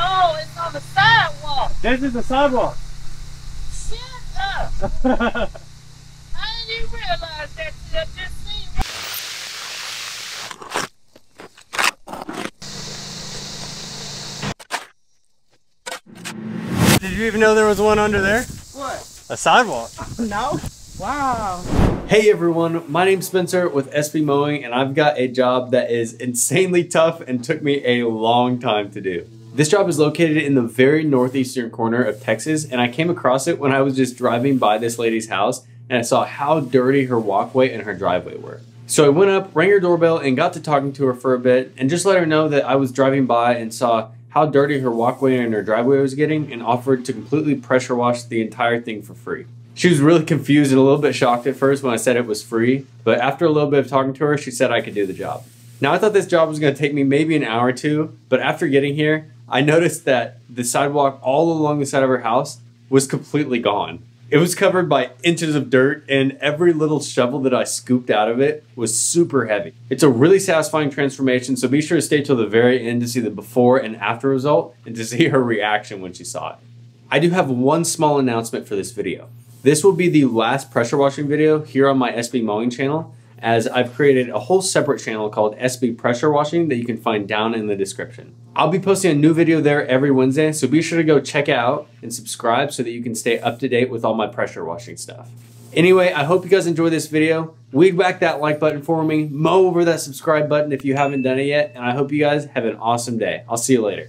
Oh, it's on the sidewalk. This is the sidewalk. Shut up. I didn't even realize that till I just seen Did you even know there was one under there? What? A sidewalk. No. Wow. Hey everyone, my name's Spencer with SB Mowing and I've got a job that is insanely tough and took me a long time to do. This job is located in the very northeastern corner of Texas and I came across it when I was just driving by this lady's house and I saw how dirty her walkway and her driveway were. So I went up, rang her doorbell and got to talking to her for a bit and just let her know that I was driving by and saw how dirty her walkway and her driveway was getting and offered to completely pressure wash the entire thing for free. She was really confused and a little bit shocked at first when I said it was free, but after a little bit of talking to her, she said I could do the job. Now, I thought this job was going to take me maybe an hour or two, but after getting here, I noticed that the sidewalk all along the side of her house was completely gone. It was covered by inches of dirt, and every little shovel that I scooped out of it was super heavy. It's a really satisfying transformation, so be sure to stay till the very end to see the before and after result and to see her reaction when she saw it. I do have one small announcement for this video. This will be the last pressure washing video here on my SB Mowing channel, as I've created a whole separate channel called SB Pressure Washing that you can find down in the description. I'll be posting a new video there every Wednesday, so be sure to go check out and subscribe so that you can stay up to date with all my pressure washing stuff. Anyway, I hope you guys enjoyed this video. Weed whack that like button for me, mow over that subscribe button if you haven't done it yet, and I hope you guys have an awesome day. I'll see you later.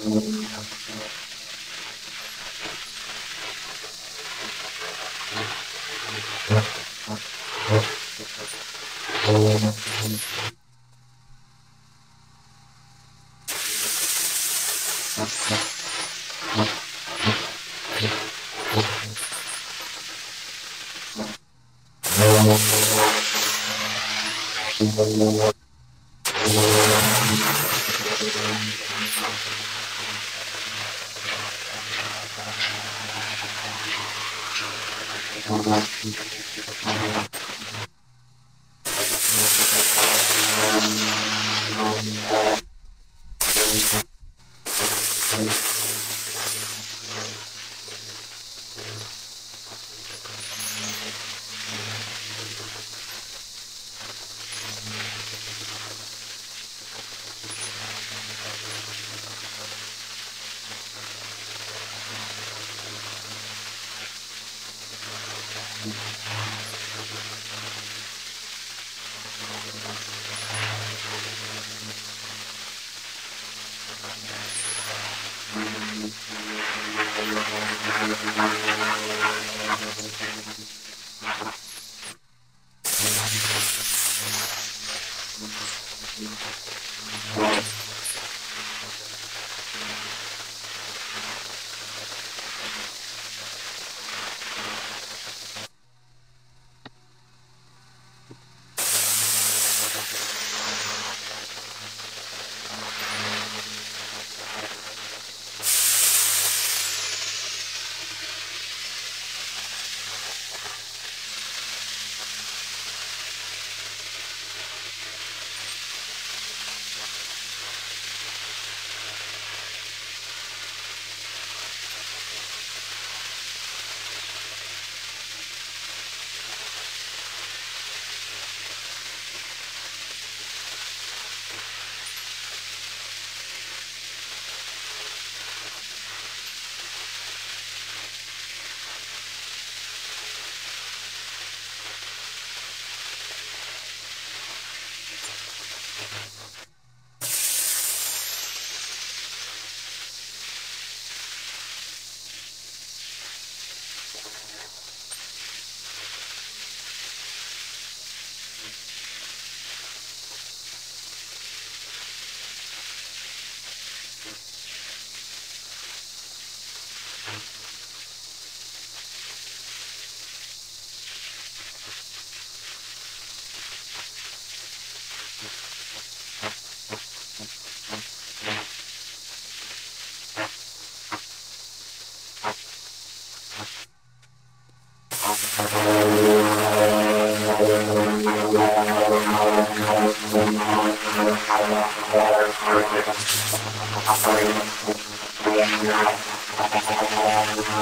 Thank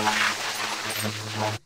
Thank.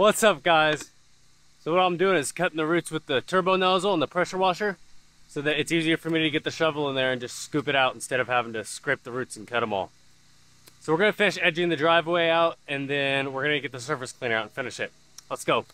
What's up guys? So what I'm doing is cutting the roots with the turbo nozzle and the pressure washer so that it's easier for me to get the shovel in there and just scoop it out instead of having to scrape the roots and cut them all. So we're gonna finish edging the driveway out and then we're gonna get the surface cleaner out and finish it. Let's go.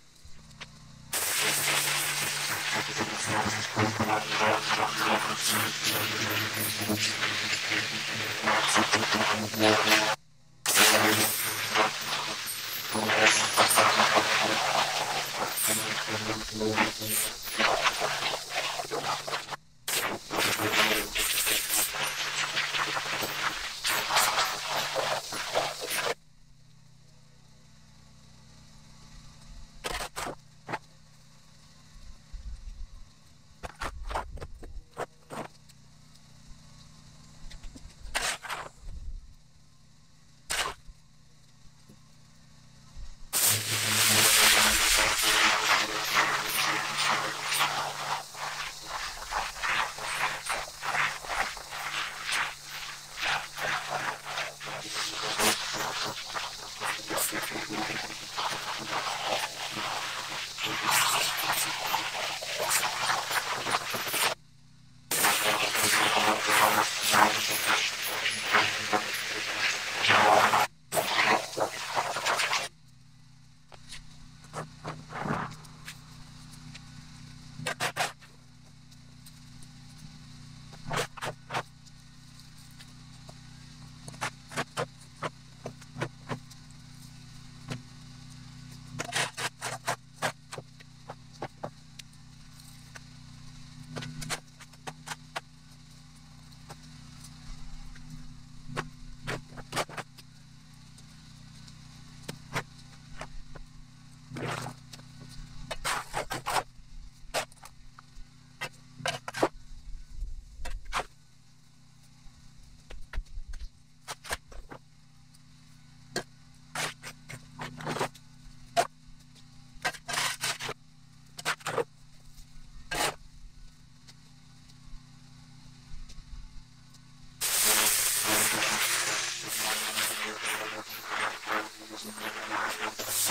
Gracias.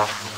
감사합니다.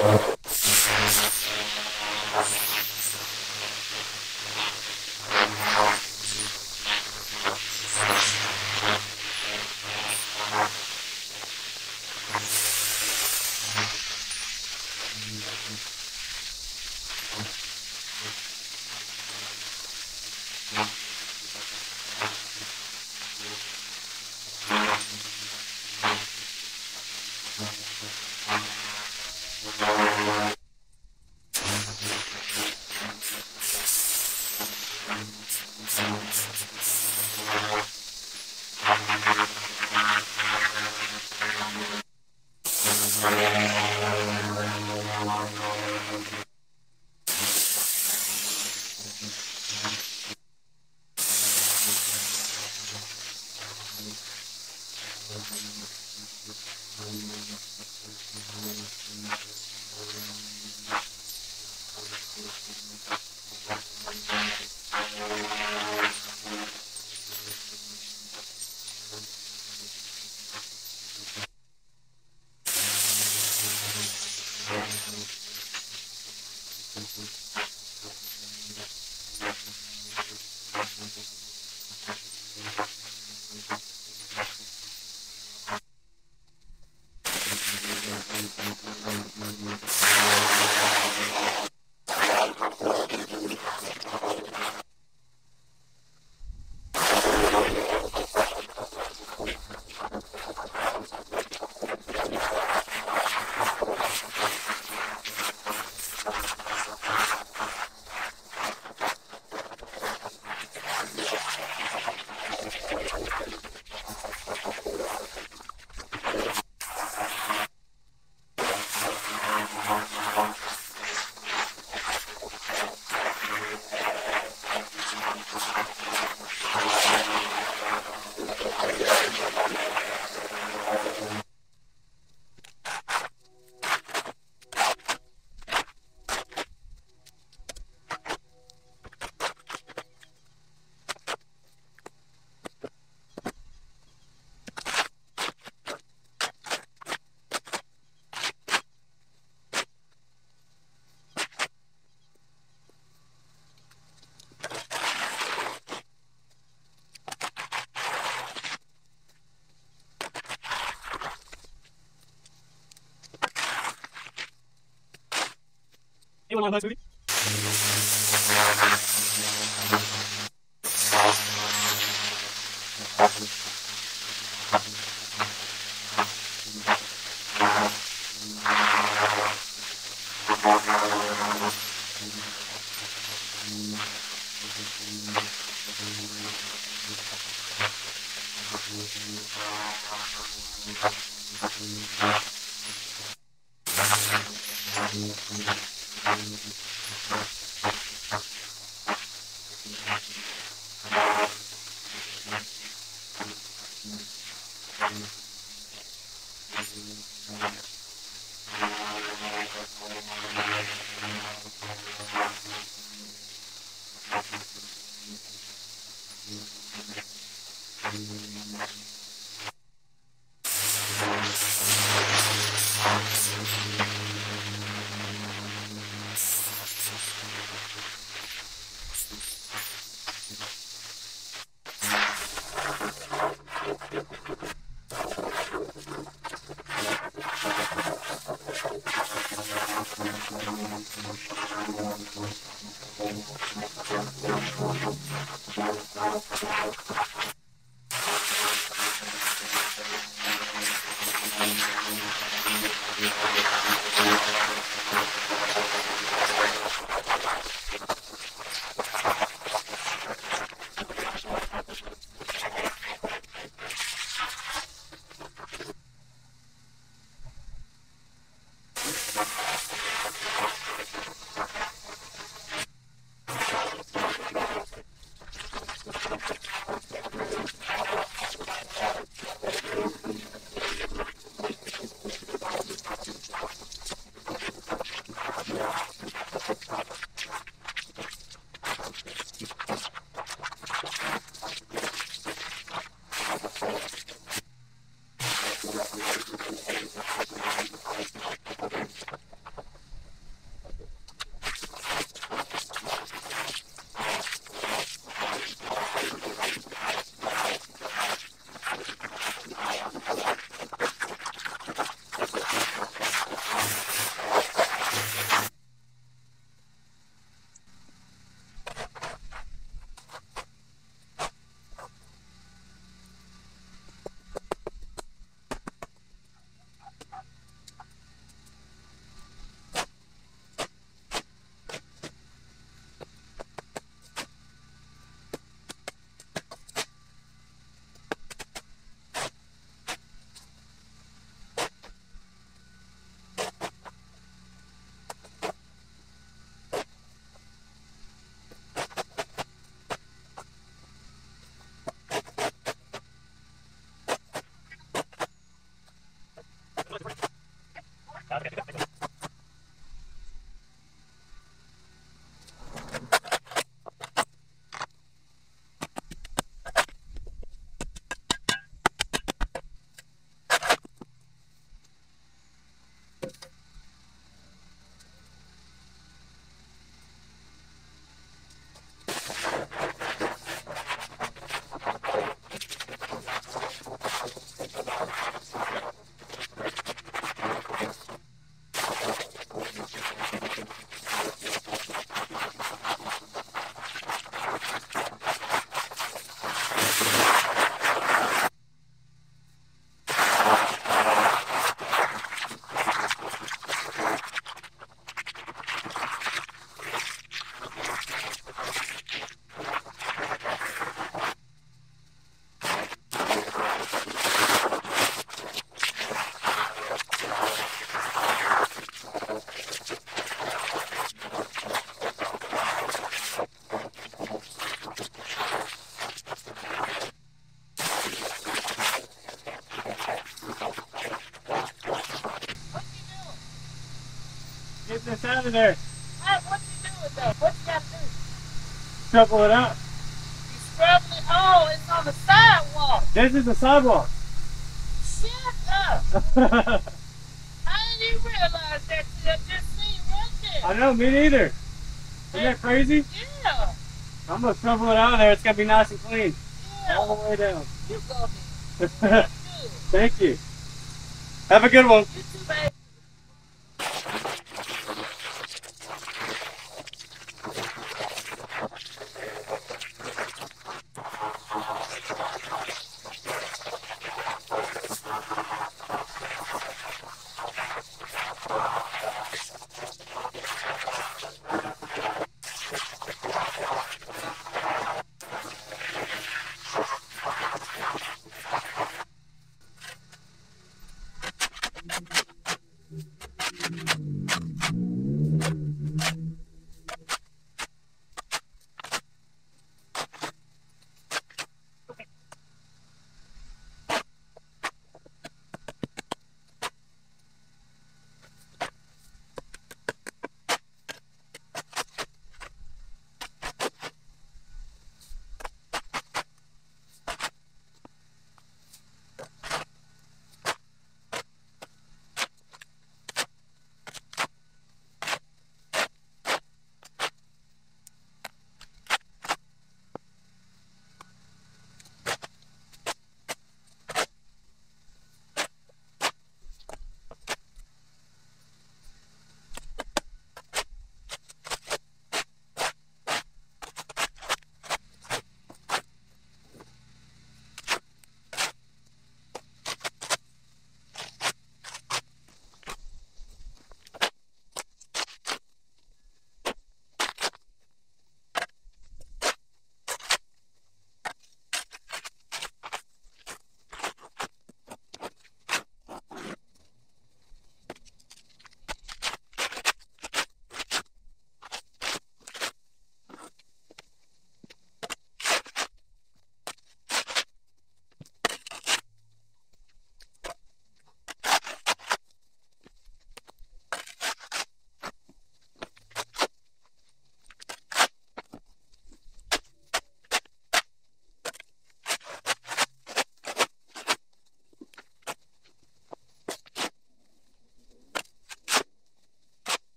Uh -huh. Hello, Get this out of there. What you doing though? What you got to do? Shovel it out. You scrubbing it? Oh, it's on the sidewalk. This is the sidewalk. Shut up. How did you realize that? I just seen right there. I know, me neither. Isn't that crazy? Yeah. I'm gonna shovel it out of there. It's gonna be nice and clean Yeah. all the way down. You go. Thank you. Have a good one.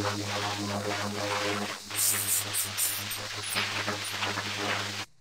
Thank you.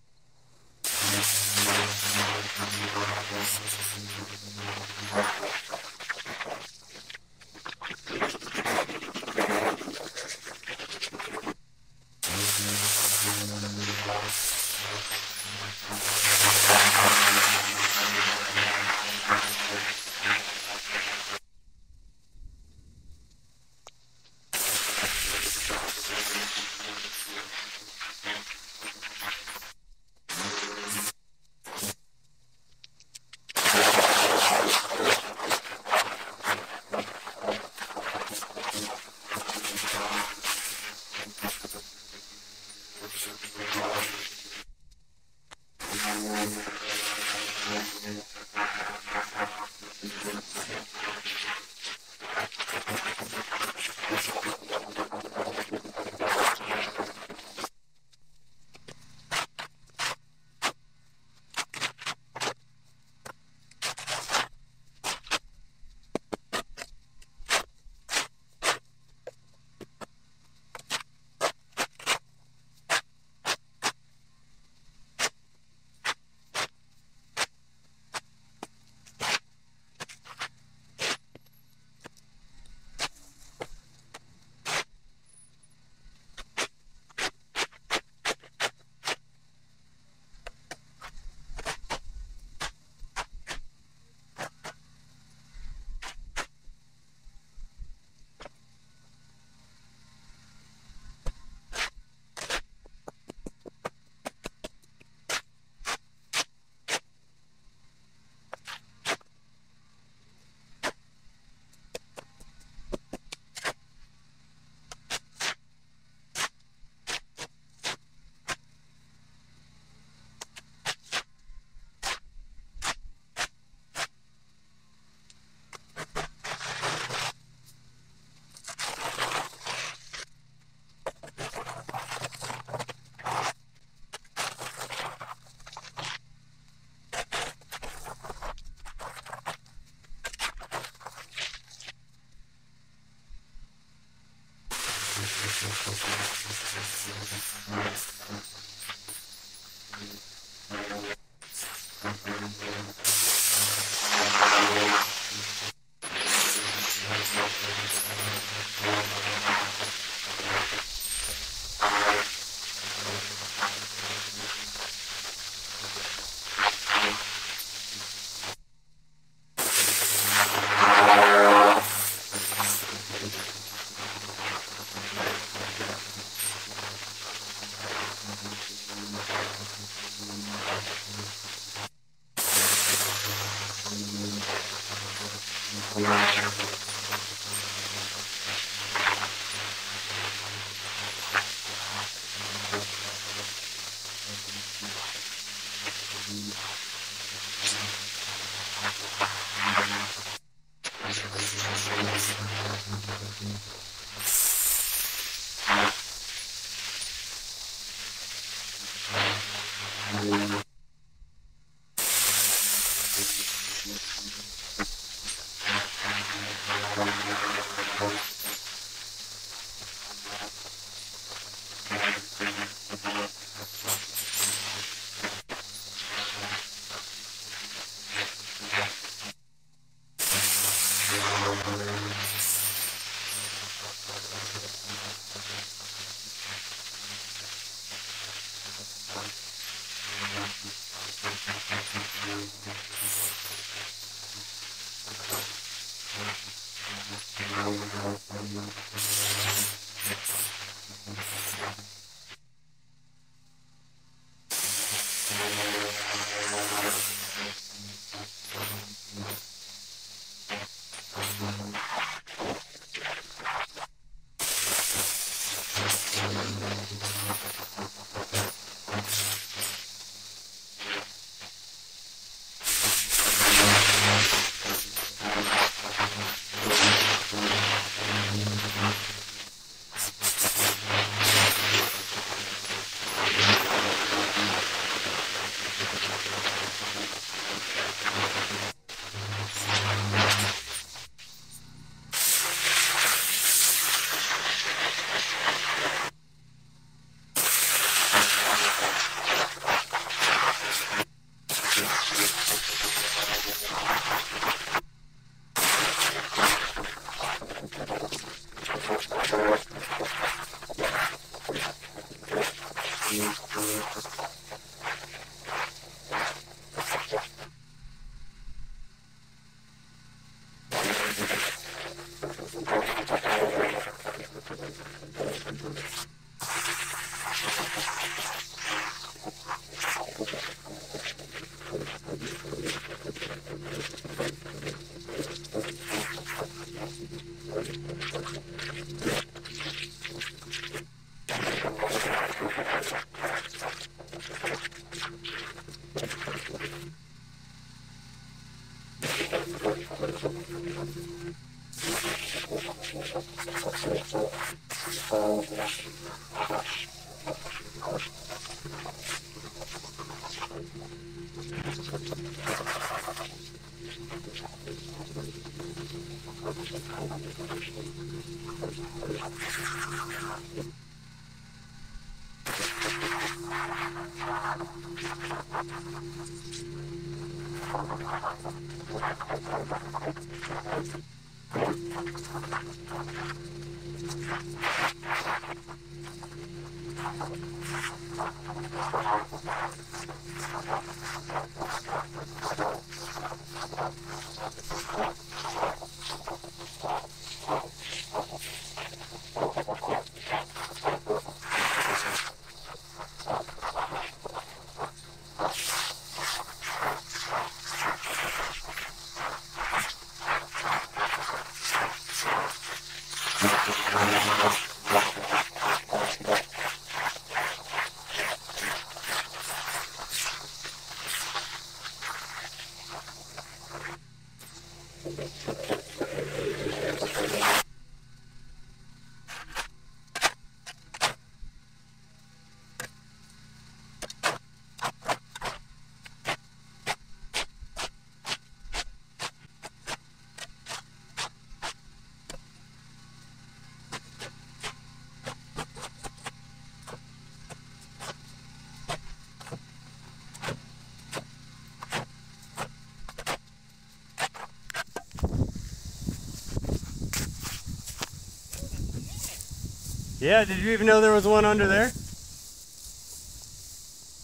Yeah, did you even know there was one under there?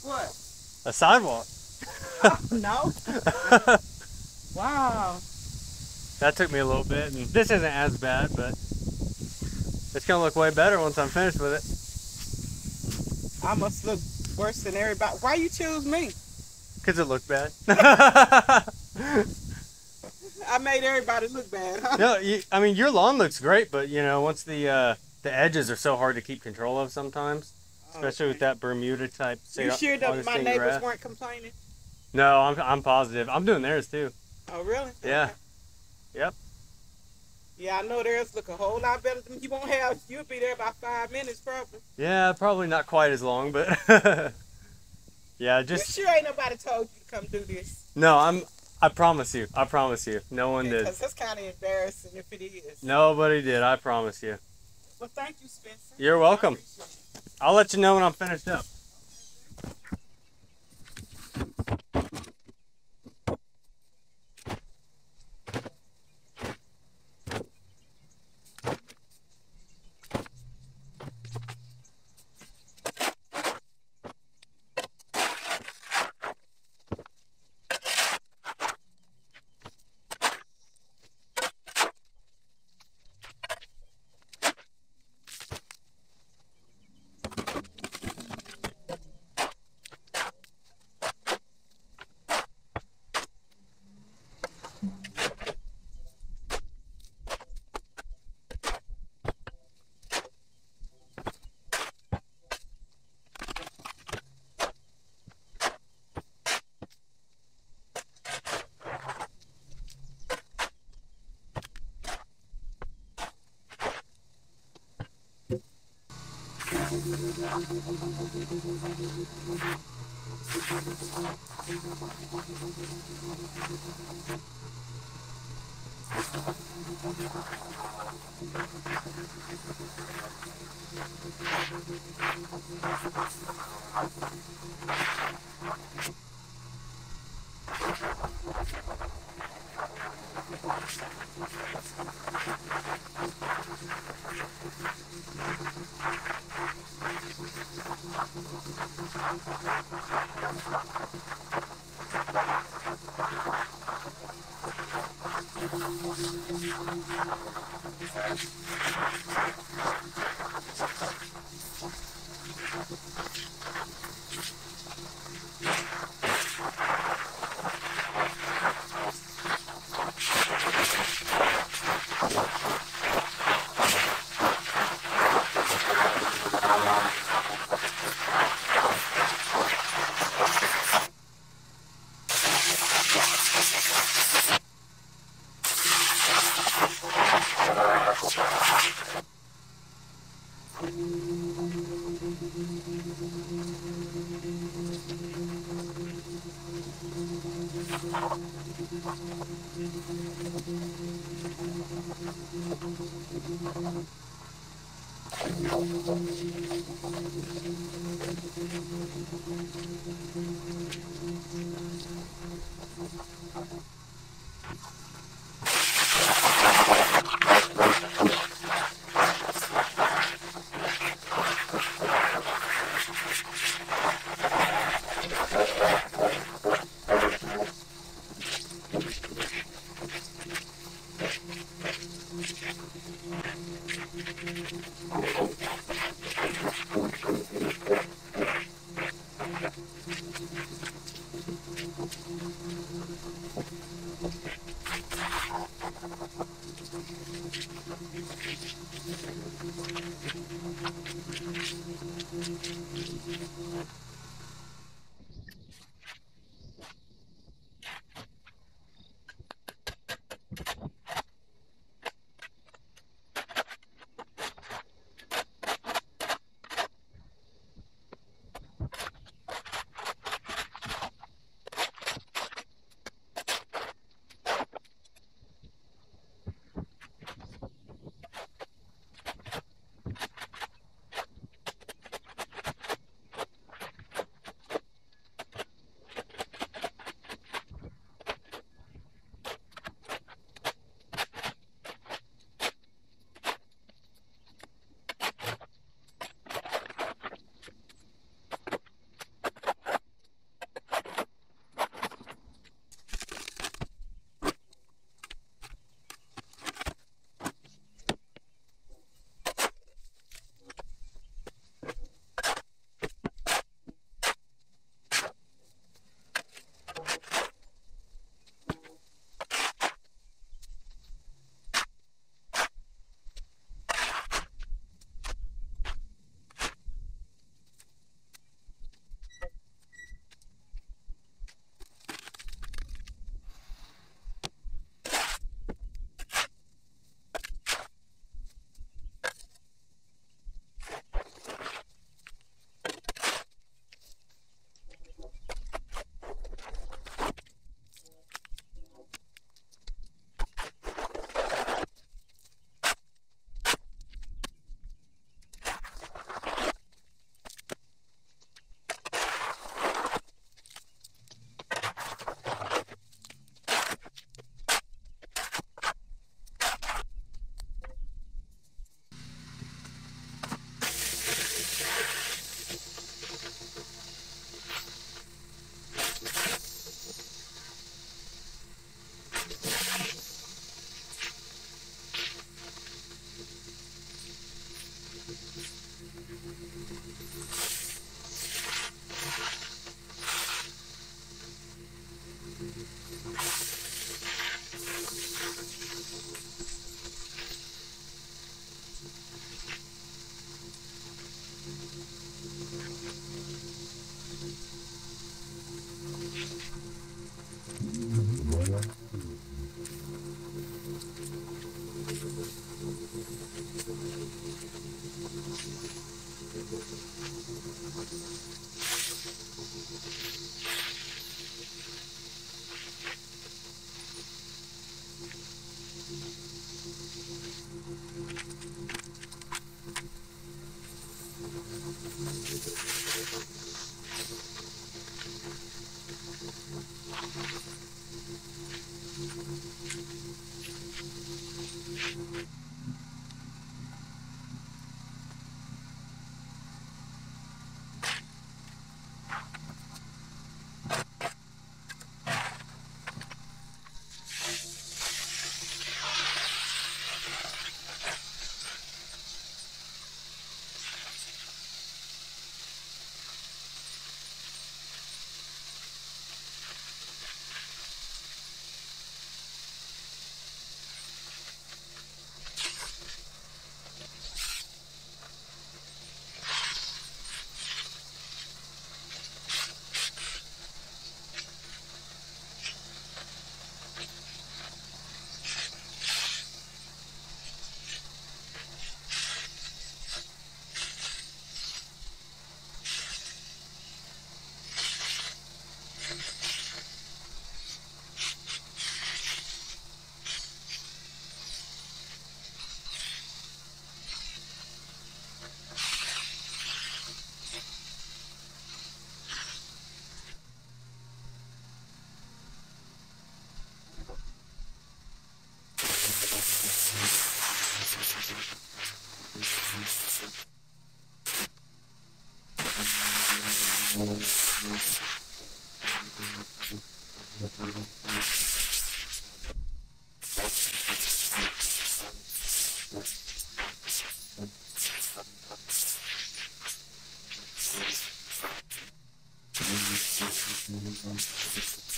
What? A sidewalk. no. wow. That took me a little bit, and this isn't as bad, but it's gonna look way better once I'm finished with it. I must look worse than everybody. Why you choose me? Cause it looked bad. I made everybody look bad, huh? no, you, I mean your lawn looks great, but you know once the uh, the edges are so hard to keep control of sometimes, especially with that Bermuda type. You sure that my neighbors grass. weren't complaining? No, I'm I'm positive. I'm doing theirs too. Oh, really? Yeah. Okay. Yep. Yeah, I know theirs look a whole lot better than you won't have. You'll be there about five minutes probably. Yeah, probably not quite as long, but yeah, You just sure ain't nobody told you to come do this? no. I'm. I promise you. I promise you. No one did. Because that's kind of embarrassing if it is. Nobody did. I promise you. Well, thank you, Spencer. You're welcome. I'll let you know when I'm finished up. Thank you.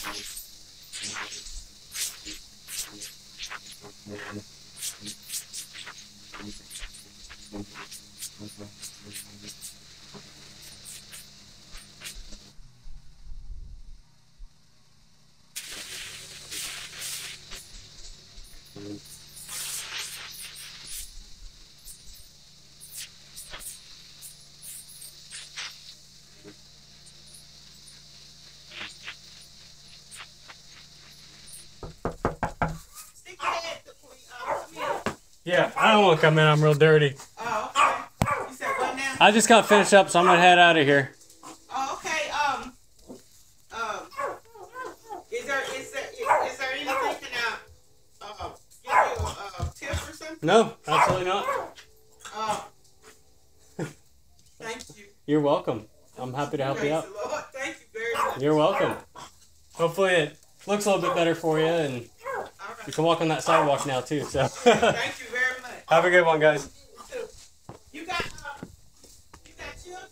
Thank you. Don't want to come in. I'm real dirty. Oh, okay. You said what now? I just got finished up, so I'm gonna head out of here. Oh, okay. Um, um, is there is there is, is there anything I uh give you a uh, tip or something? No, absolutely not. Uh, thank you. You're welcome. I'm happy to help you out. Lord. Thank you very much. You're welcome. Hopefully it looks a little bit better for you, and you can walk on that sidewalk now too. So Thank you. Have a good one, guys. You got uh, you got children?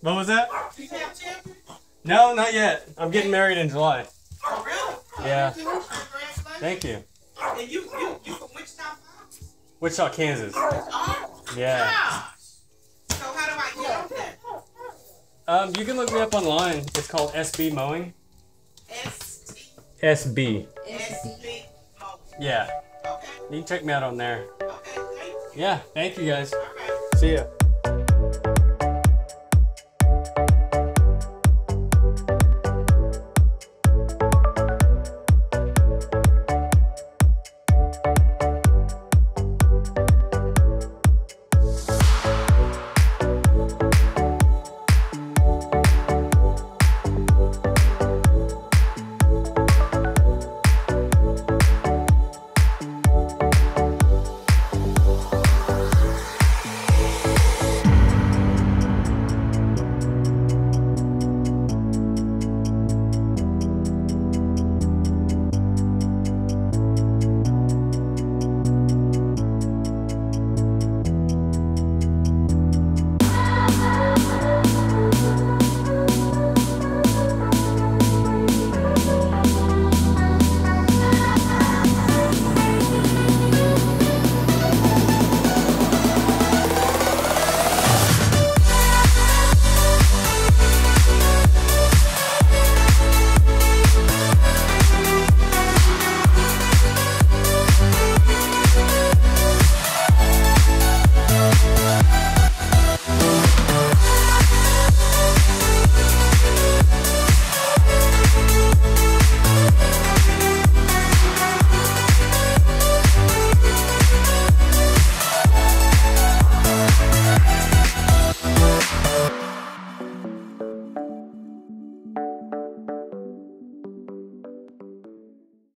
What was that? You have children? No, not yet. I'm getting married in July. Oh, really? Yeah. Thank you. And you you you from Wichita Wichita, Kansas. Oh, Yeah. gosh. So how do I get on that? Um, you can look me up online. It's called SB Mowing. SB. S B O. Yeah. Okay. You can check me out on there. Okay. Thank you. Yeah. Thank you guys. Right. See ya.